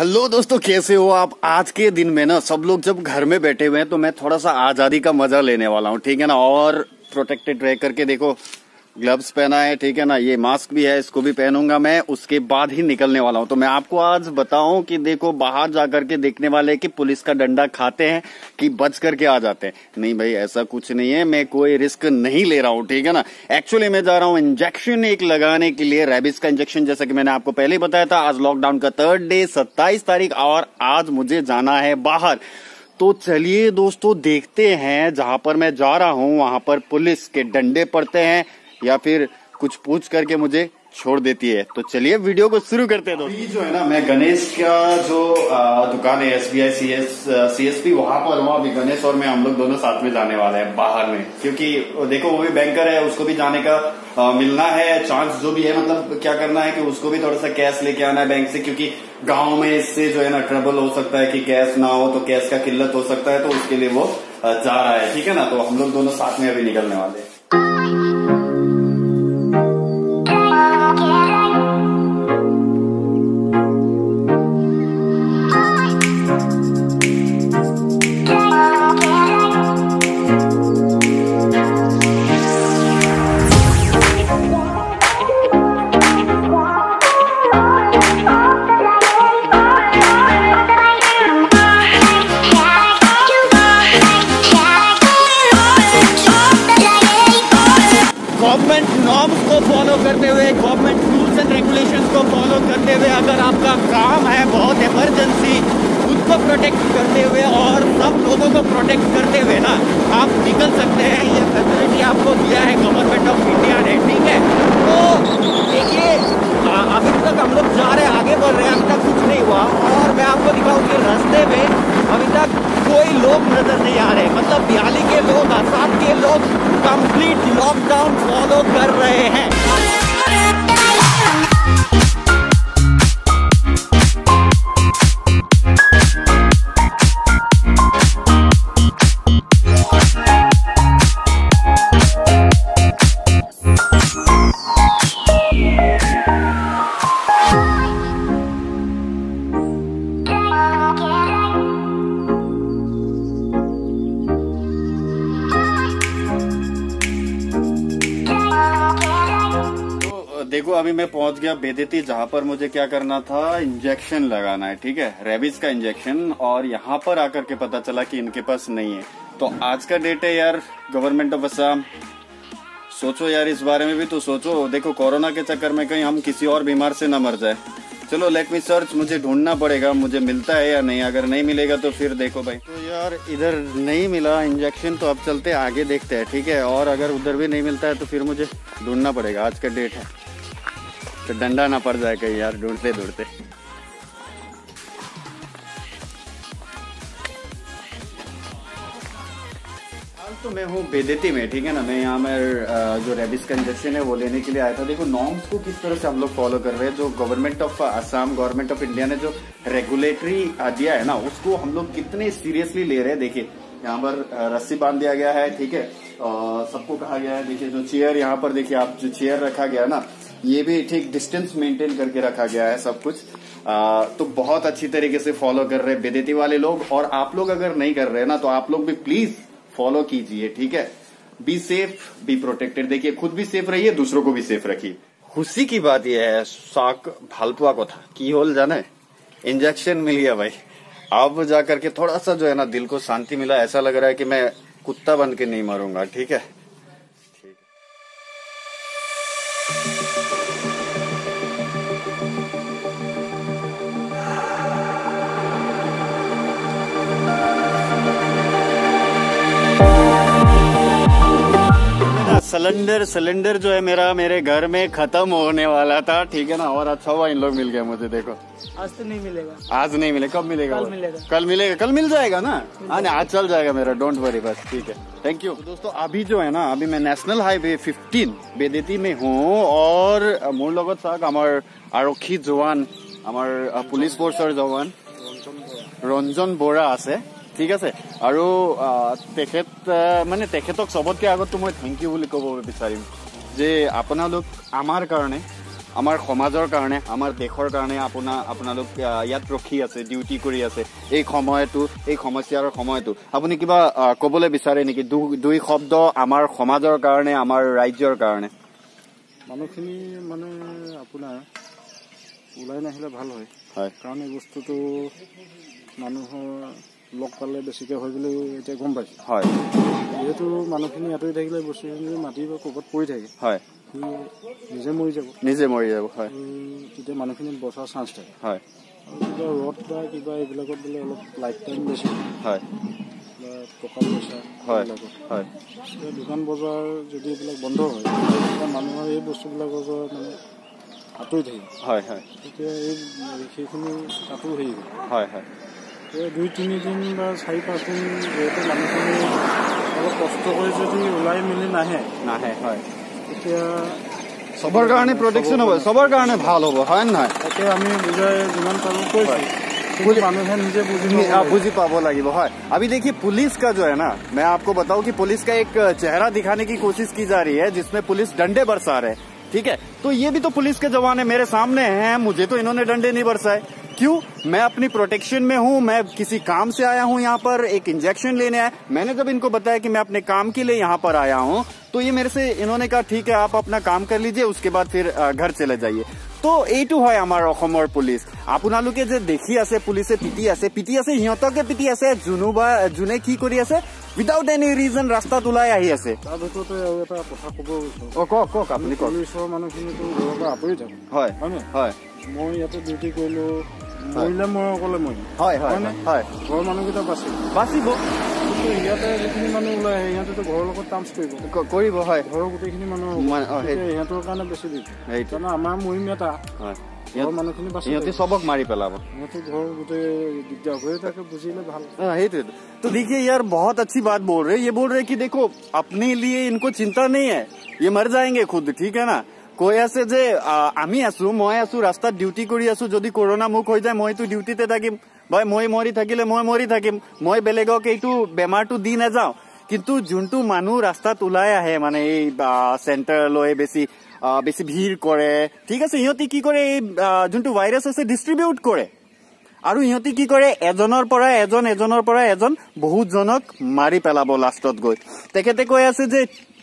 Hello दोस्तों, कैसे हो आप? आज के दिन में ना, सब लोग जब घर में बैठे हुए हैं तो मैं थोड़ा सा आज़ादी का मज़ा लेने वाला हूँ, ठीक है ना? और प्रोटेक्टेड रह करके देखो ग्लव्स पहना है, ठीक है ना? ये मास्क भी है, इसको भी पहनूँगा मैं, उसके बाद ही निकलने वाला हूँ। तो मैं आपको आज बताऊँ कि देखो, बाहर जाकर के देखने वाले कि पुलिस का डंडा खाते हैं कि बच करके आ जाते हैं। नहीं भाई, ऐसा कुछ नहीं है, मैं कोई रिस्क नहीं ले रहा हूँ, ठीक है ना? एक्चुअली मैं जा रहा हूँ इंजेक्शन एक लगाने के लिए रेबिस का इंजेक्शन जैसा कि मैंने आपको पहले बताया था, आज लॉकडाउन का थर्ड डे सत्ताईस तारीख, और आज मुझे जाना है बाहर। तो चलिए दोस्तों, देखते हैं, जहाँ पर मैं जा रहा हूँ, वहाँ पर पुलिस के डंडे पड़ते हैं या फिर कुछ पूछ करके मुझे छोड़ देती है। तो चलिए वीडियो को शुरू करते हैं अभी जो है ना मैं गणेश का जो दुकान है S B I C S C S P वहाँ पर हूँ। अभी गणेश और मैं हम लोग दोनों साथ में जाने वाले हैं बाहर में। क्योंकि देखो वो भी बैंकर है उसको भी जाने का आ, मिलना है चांस जो भी है मतलब क्या करना है कि उसको भी थोड़ा सा कैश लेके आना है बैंक से क्योंकि गाँव में इससे जो है ना ट्रबल हो सकता है कि कैश ना हो तो कैश का किल्लत हो सकता है तो उसके लिए वो जा रहा है। ठीक है ना? तो हम लोग दोनों साथ में अभी निकलने वाले हैं। करते हुए गवर्नमेंट रूल्स एंड रेगुलेशंस को फॉलो करते हुए, अगर आपका काम है बहुत इमरजेंसी खुद को प्रोटेक्ट करते हुए और सब लोगों को प्रोटेक्ट करते हुए ना, आप निकल सकते हैं। ये फैसिलिटी आपको दिया है गवर्नमेंट ऑफ़ इंडिया ने, ठीक है? तो देखिए अभी तक हम लोग जा रहे हैं, आगे बढ़ रहे हैं, अभी तक कुछ नहीं हुआ। और मैं आपको दिखाऊँ कि रास्ते में अभी तक कोई लोग नज़र नहीं आ रहे। मतलब बिहाली के लोग, आसाम के लोग कंप्लीट लॉकडाउन फॉलो कर रहे हैं। अभी मैं पहुँच गया, बेदेती, जहाँ पर मुझे क्या करना था? इंजेक्शन लगाना है, ठीक है? रेबिस का इंजेक्शन, और यहाँ पर आकर के पता चला कि इनके पास नहीं है। तो आज का डेट है यार गवर्नमेंट ऑफ़ असम सोचो यार, इस बारे में भी तो सोचो। देखो, कोरोना के चक्कर में कहीं हम किसी और बीमार से न मर जाए। चलो लेट मी सर्च मुझे ढूंढना पड़ेगा, मुझे मिलता है या नहीं। अगर नहीं मिलेगा तो फिर देखो भाई। तो यार, इधर नहीं मिला इंजेक्शन तो अब चलते आगे देखते हैं, ठीक है? और अगर उधर भी नहीं मिलता है तो फिर मुझे ढूंढना पड़ेगा, आज का डेट है। तो डंडा ना पड़ जाए कहीं यार, ढूंढते ढूंढते। तो मैं हूँ बेदेती में, ठीक है ना? मैं यहाँ में जो रेबिस का इंजेक्शन है वो लेने के लिए आया था। देखो नॉर्म्स को किस तरह से हम लोग फॉलो कर रहे हैं, जो government of Assam government of India ने जो रेगुलेटरी दिया है ना, उसको हम लोग कितने सीरियसली ले रहे हैं? देखिए, यहाँ पर रस्सी बाँध दिया गया है, ठीक है? सबको कहा गया है, देखिए, जो चेयर यहाँ पर, देखिए, आप जो चेयर रखा गया है ना ये भी ठीक डिस्टेंस मेंटेन करके रखा गया है सब कुछ। आ, तो बहुत अच्छी तरीके से फॉलो कर रहे बेदेती वाले लोग। और आप लोग अगर नहीं कर रहे ना तो आप लोग भी प्लीज़ फॉलो कीजिए ठीक है? बी सेफ़ बी प्रोटेक्टेड देखिए खुद भी सेफ़ रहिए दूसरों को भी सेफ़ रखिए। खुशी की बात यह है साक भालपुआ को था। की होल जाने? इंजेक्शन मिल गया भाई। अब जाकर के थोड़ा सा जो है ना दिल को शांति मिला। ऐसा लग रहा है कि मैं कुत्ता बन के नहीं मरूँगा ठीक है? सिलेंडर सिलेंडर जो है मेरा मेरे घर में खत्म होने वाला था ठीक है ना? और अच्छा हुआ इन लोग मिल गया मुझे देखो। आज तो नहीं मिलेगा। आज नहीं मिलेगा कब मिलेगा? कल मिलेगा। कल मिलेगा कल मिल जाएगा ना? हाँ आज चल जाएगा मेरा डोंट वरी बस ठीक है। थैंक यू दोस्तों अभी जो है ना अभी मैं नेशनल हाईवे 15 बेदेती में हूँ और मोर लोग चाक हमार आरक्षी जवान हमार पुलिस फोर्सर जवान रंजन बोरा। আছে ঠিক আছে। আৰু তেখেত মানে তেখেতক চবতকে আগততো মই থেংক ইউ বুলি ক'ব বিচাৰিম যে আপোনালোক আমাৰ কাৰণে আমাৰ সমাজৰ কাৰণে আমাৰ দেশৰ কাৰণে আপোনাৰ আপোনালোক ইয়াত ৰখি আছে ডিউটি কৰি আছে। এই সময়তো এই সমস্যাৰ সময়তো আপুনি কিবা ক'বলৈ বিচাৰে নেকি? দুই শব্দ আমাৰ সমাজৰ কাৰণে আমাৰ ৰাজ্যৰ কাৰণে। মানুহখিনি মানে আপোনাৰ ওলাই নাহিলে ভাল হয়। হয়। কাৰণ এই বস্তুটো মানুহৰ লগ পালে বেছিকৈ হয় বুলি এতিয়া গম পাইছোঁ। হয়। যিহেতু মানুহখিনি আঁতৰি থাকিলে বস্তুখিনি মাটি বা ক'ৰবাত পৰি থাকে। হয়। সি নিজে মৰি যাব। নিজে মৰি যাব হয়। তেতিয়া মানুহখিনি বচাৰ চান্স থাকে। হয়। আৰু কিবা ৰদ বা কিবা এইবিলাকত বোলে অলপ লাইফ টাইম বেছি। হয়। বা টকা পইচা হয়। দোকান বজাৰ যদি এইবিলাক বন্ধ হয় তেতিয়া মানুহৰ এই বস্তুবিলাকৰ পৰা মানে আঁতৰি থাকিব হয় হয়। তেতিয়া এই সেইখিনি তাতো হেৰি হয় হয়। দুই তিনিদিন বা চাৰি পাঁচদিন যিহেতু মানুহখিনি অলপ কষ্ট কৰি যদি ওলাই মেলি নাহে নাহে হয় তেতিয়া চবৰ কাৰণে প্ৰটেকশ্যন হ'ব চবৰ কাৰণে ভাল হ'ব হয় নে নহয় তাকে আমি বুজাই যিমান পাৰোঁ কৈছোঁ কিন্তু মানুহে নিজে বুজি नहीं, পাব आप লাগিব। बुझी पाबो लगी वो है अभी देखिए पुलिस का जो है ना मैं आपको बताऊं कि पुलिस का एक चेहरा दिखाने की कोशिश की जा रही है जिसमें पुलिस डंडे बरसा रहे हैं ठीक है तो ये भी तो पुलिस के जवान है मेरे सामने हैं मुझे तो इन्होंने डंडे नहीं बरसाए क्यों मैं अपनी प्रोटेक्शन में हूँ मैं किसी काम से आया हूँ यहाँ पर एक इंजेक्शन लेने आया मैंने जब इनको बताया कि मैं अपने काम के लिए यहाँ पर आया हूँ तो ये मेरे से इन्होंने कहा ठीक है आप अपना काम कर लीजिए उसके बाद फिर अ, घर चले जाइए তো এইটো হয় আমাৰ অসমৰ পুলিচ আপোনালোকে যে দেখি আছে পুলিচে পিটি আছে পিটি আছে সিহঁতকে পিটি আছে যোনো বা যোনে কি কৰি আছে উইদাউট এনি ৰিজন ৰাস্তাত ওলাই আহি আছে তাৰ ভিতৰতে আৰু এটা কথা ক'ব বিচাৰোঁ অ কওক কওক আপুনি কওক পুলিচৰ মানুহখিনিতো ঘৰৰ পৰা আঁতৰি থাকে হয় হয় নে হয় মই ইয়াতে ডিউটি কৰিলোঁ মৰিলে মই অকলে মৰিম হয় হয় হয়নে? হয় ঘৰৰ মানুহকেইটা বাচিব বাচিব কিন্তু ইয়াতে যিখিনি মানুহ ওলাই আহে সিহঁতেতো ঘৰৰ লগত টাৰ্মছ কৰিব ক- কৰিব হয় ঘৰৰ গোটেইখিনি মানুহ হ'ব। মানে, অ, সেই- তেতিয়া ইহঁতৰ কাৰণে বেছি বিপদ সেইটো কাৰণ আমাৰ মৰিম এটা হয় ঘৰৰ ইহঁত- মানুহখিনি বাচি ইহঁতে চবক মাৰি পেলাব সিহঁতো ঘৰ গোটেই দিগদাৰ হৈ থাকে বুজিলে ভাল हाँ, हे तो तो देखिए यार बहुत अच्छी बात बोल रहे हैं ये बोल रहे हैं कि देखो अपने लिए इनको चिंता नहीं है ये मर जाएंगे खुद ठीक है ना কৈ আছে যে আমি আছো মই আছো ৰাস্তাত ডিউটি কৰি আছো যদি কৰোণা মুখ হৈ যায় মইতো ডিউটিতে থাকিম। বা মই মৰি থাকিলে মই মৰি থাকিম। মই বেলেগক এইটো বেমাৰটো দি নাযাওঁ। কিন্তু যোনটো মানুহ ৰাস্তাত ওলাই আহে মানে এই চেণ্টাৰলৈ বেছি বেছি ভিৰ কৰে ঠিক আছে সিহঁতি কি কৰে এই যোনটো ভাইৰাছ আছে ডিষ্ট্ৰিবিউট কৰে। আৰু ইহঁতি কি কৰে এজনৰ পৰা এজন এজনৰ পৰা এজন বহুতজনক মাৰি পেলাব লাষ্টত গৈ। তেখেতে কৈ আছে যে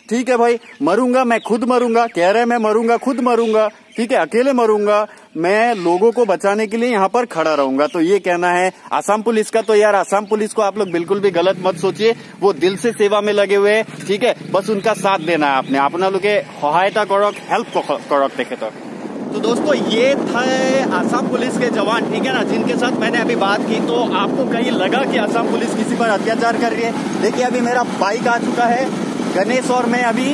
ঠিক है भाई मरूंगा मैं खुद मरूंगा कह रहे मैं मरूंगा खुद मरूंगा ठीक है अकेले मरूंगा मैं लोगों को बचाने के लिए यहाँ पर खड़ा रहूंगा तो ये कहना है आसाम पुलिस का तो यार आसाम पुलिस को आप लोग बिल्कुल भी गलत मत सोचिए वो दिल से सेवा में लगे हुए हैं ठीक है बस उनका साथ देना है आपने আপোনালোকে সহায়তা কৰক হেল্প কৰক তেখেতক तो दोस्तों ये थे आसाम पुलिस के जवान ठीक है ना जिनके साथ मैंने अभी बात की तो आपको कहीं लगा कि आसाम पुलिस किसी पर अत्याचार कर रही है देखिए अभी मेरा बाइक आ चुका है गणेश और मैं अभी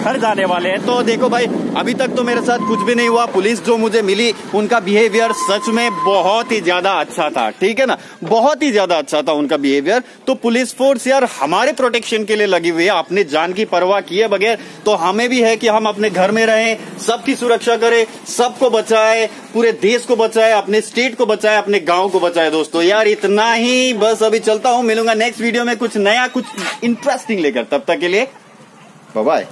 घर जाने वाले हैं। तो देखो भाई, अभी तक तो मेरे साथ कुछ भी नहीं हुआ। पुलिस जो मुझे मिली, उनका बिहेवियर सच में बहुत ही ज़्यादा अच्छा था, ठीक है ना? बहुत ही ज़्यादा अच्छा था उनका बिहेवियर तो पुलिस फोर्स यार हमारे प्रोटेक्शन के लिए लगी हुई है। अपने जान की परवाह किए बगैर तो हमें भी है कि हम अपने घर में रहें, सबकी सुरक्षा करें, सबको बचाए पूरे देश को बचाए अपने स्टेट को बचाए अपने गाँव को बचाए दोस्तों। यार, इतना ही, बस अभी चलता हूँ, मिलूँगा नेक्स्ट वीडियो में कुछ नया, कुछ इंटरेस्टिंग लेकर। तब तक के लिए बाय